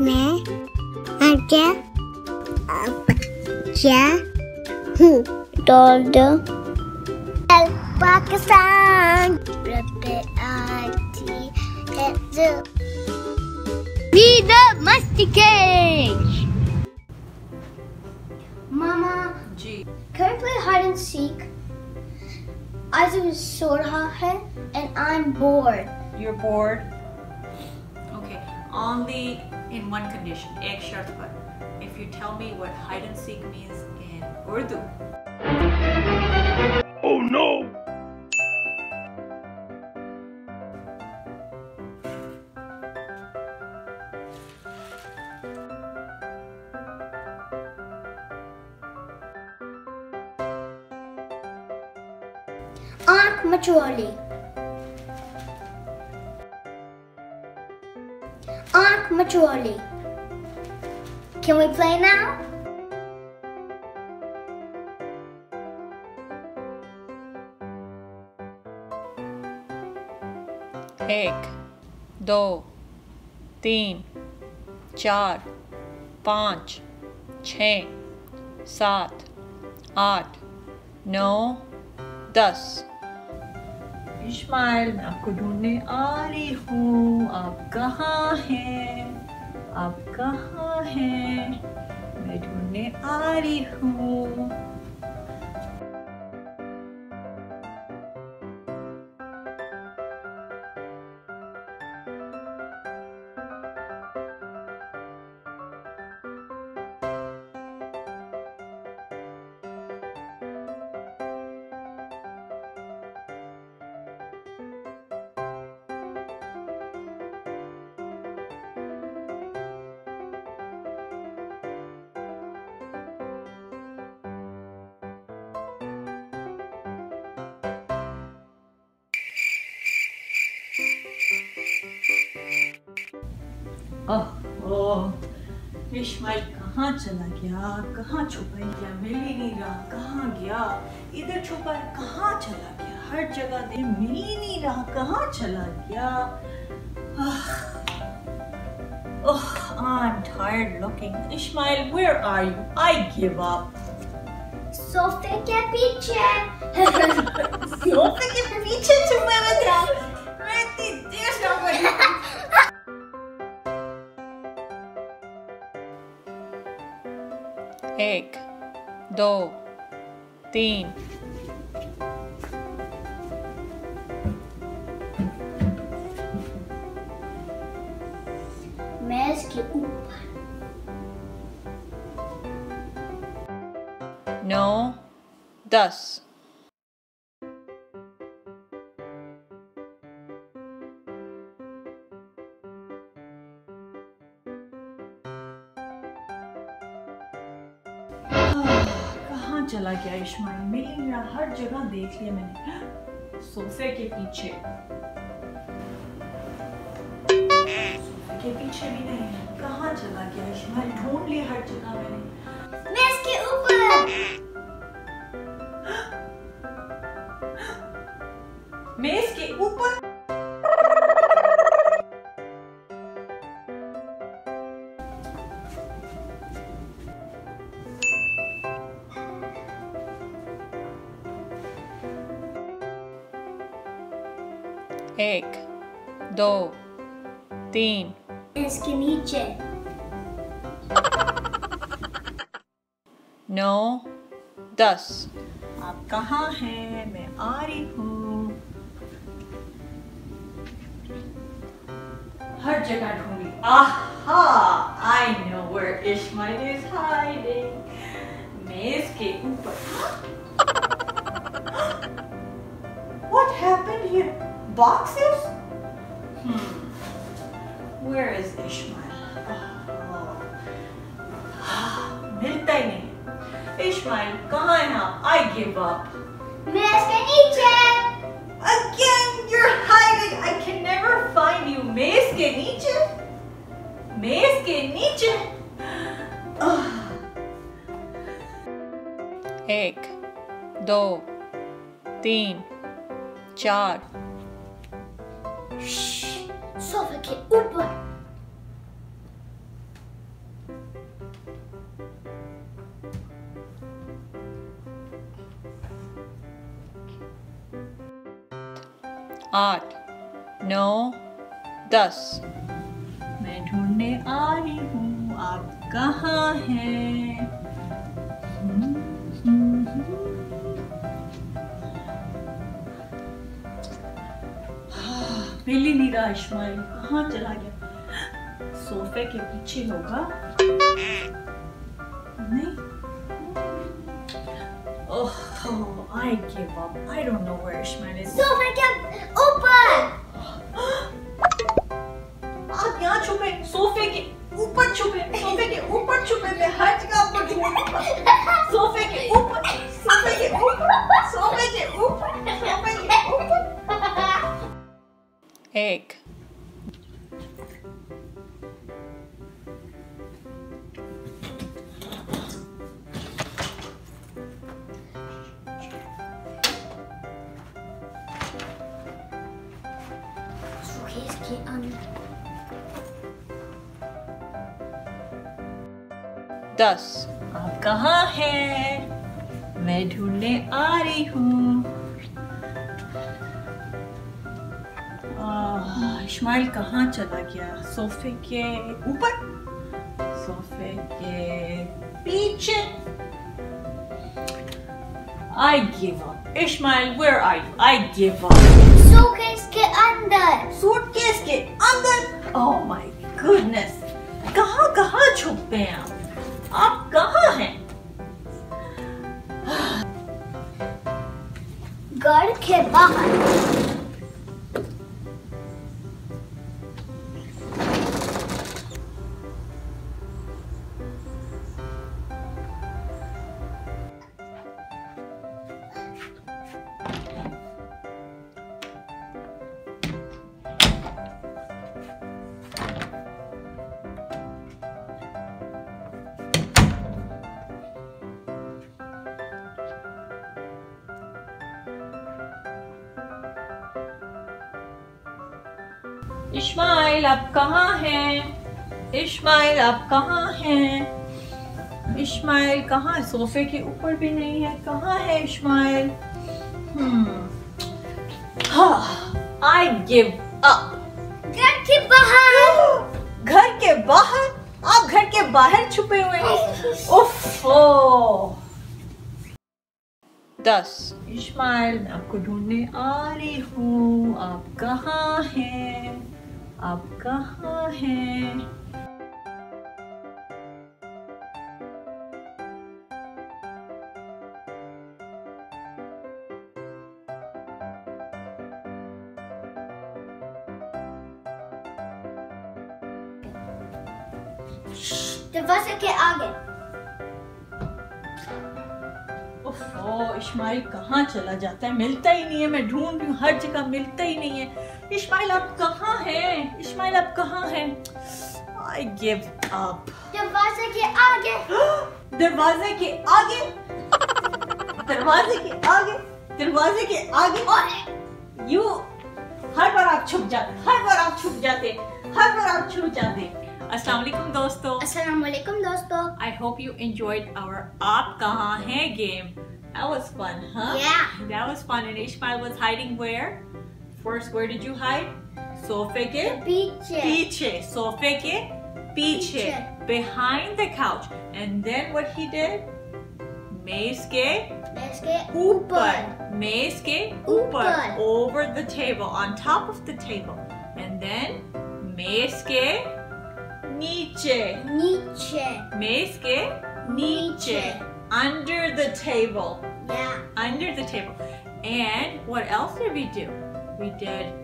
मैं आजा बच्चा हूँ टोल्ड पाकिस्तान रब्बे आती है जो Be the musty cage. Mama, ji can we play hide and seek? Isaac is so है and I'm bored. you're bored okay only in one condition, ek shart par. If you tell me what hide and seek means in Urdu. Oh no! Aunt maturely. आँख मचोली Can we play now? एक, दो, तीन, चार, पाँच, छ, सात, आठ, नौ, दस इस्माइल मैं आपको ढूँढने आ रही हूँ। आप कहाँ हैं? आप कहाँ हैं? मैं ढूँढने आ रही हूँ। ओह इस्माइल कहाँ चला गया? कहाँ छुपा गया? मिल ही नहीं रहा। कहाँ गया? इधर छुपा कहाँ चला गया? हर जगह दे मिल ही नहीं रहा। कहाँ चला गया? ओह I'm tired looking. Ishmael, where are you? I give up. सोफे के पीछे। सोफे के पीछे छुपा हुआ था। मैं इतनी देर से एक दो तीन। मेज के ऊपर। नौ दस। कहाँ चला गया इस्माइल मिल रहा हर जगह देख लिया मैंने। सोफे के पीछे। सोफे के पीछे भी नहीं कहाँ चला गया इस्माइल ढूंढ लिया हर जगह मैंने। मेज के ऊपर। मेज के ऊपर एक दो तीन। मेज के नीचे। नौ दस। आप कहाँ हैं? मैं आ रही हूँ। हर जगह ढूंढी। Aha! I know where Ismail is hiding मेज के ऊपर। Boxes? Hmm. Where is Ishmael? Oh. मिलता ही नहीं इस्माइल कहाँ है आप आई गिव अप मेज के नीचे Again, you're hiding. I can never find you. मेज के नीचे मेज के नीचे आह। एक दो तीन चार सोफे के ऊपर आठ नौ दस। मैं ढूँढने आ रही हूँ। आप कहाँ हैं? मिल ही नहीं रहा इस्माइल कहाँ चला गया। सोफे के पीछे होगा। नहीं। Oh, I give up. I don't know where Ishmael is. सोफे के ऊपर आप यहाँ छुपे सोफे के ऊपर छुपे सोफे के ऊपर छुपे मैं हर जगह पर ढूंढूँगा सोफे के ऊपर के दस। आप कहाँ हैं? मैं ढूँढने आ रही हूँ। आह, कहाँ चला गया? सोफे के ऊपर? सोफे के पीछे? I give up. Ishmael, where are you? I give up. Sukesh के अंदर. सूटकेस के अंदर? ओह माय गुडनेस कहाँ कहाँ छुपते हैं आप? आप कहाँ हैं? घर के बाहर. इस्माइल आप कहाँ हैं? इस्माइल आप कहाँ हैं? इस्माइल कहाँ? है सोफे के ऊपर भी नहीं है। कहाँ है Ismail hmm. I give up घर के बाहर। घर के बाहर? आप घर के बाहर छुपे हुए हैं। उफ़ो दस। इस्माइल मैं आपको ढूँढने आ रही हूँ। आप कहाँ हैं? आप कहाँ हैं? दरवाजे के आगे। इस्माइल कहाँ चला जाता है? मिलता ही नहीं है मैं ढूंढ रही हूँ हर जगह मिलता ही नहीं है। इस्माइल आप कहाँ हैं? इस्माइल आप कहाँ हैं? आई गिव अप दरवाजे के आगे। दरवाजे के आगे? दरवाजे के आगे? दरवाजे के आगे? और यू हर बार आप छुप जाते हर बार आप छुप जाते हर बार आप छुप जाते। अस्सलाम वालेकुम दोस्तों अस्सलाम वालेकुम दोस्तों I hope you enjoyed our Aap Kahan Hai game. That was fun, huh? Yeah. That was fun. And Ishmael was hiding where? First, where did you hide? Sofa ke पीछे piche. Sofa ke piche. Piche. Behind the couch. And then what he did? Maze ke इसके upar. ऊपर Maze ke upar. Upar. Over the table. On top of the table. And then maze ke नीचे नीचे मेज के नीचे under the table under the table and what else did we do we did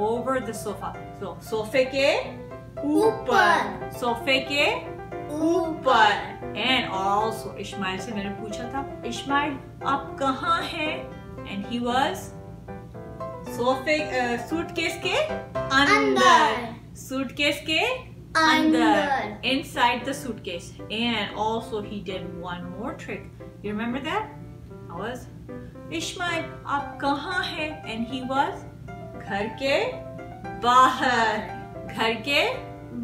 over the sofa so सोफे के ऊपर सोफे के ऊपर एंड आल्सो इस्माइल से मैंने पूछा था इस्माइल आप कहाँ है एंड ही वाज सोफे सूटकेस के अंदर सूटकेस के under inside the suitcase and also he did one more trick you remember that I was Ishmael आप कहाँ हैं and he was घर के बाहर घर के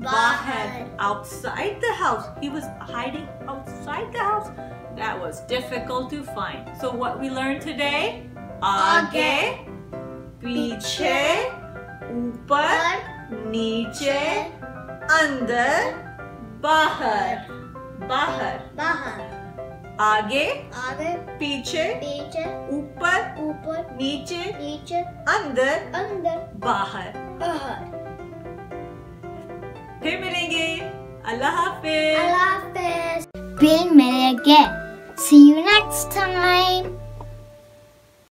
बाहर outside the house he was hiding outside the house that was difficult to find so what we learned today आगे पीछे ऊपर नीचे अंदर बाहर। बाहर। बाहर। आगे आगे। पीछे पीछे। ऊपर ऊपर। नीचे नीचे। अंदर अंदर। बाहर। बाहर। फिर मिलेंगे। अल्लाह हाफिज। Allah Hafiz. Bill Milligan. See you next time.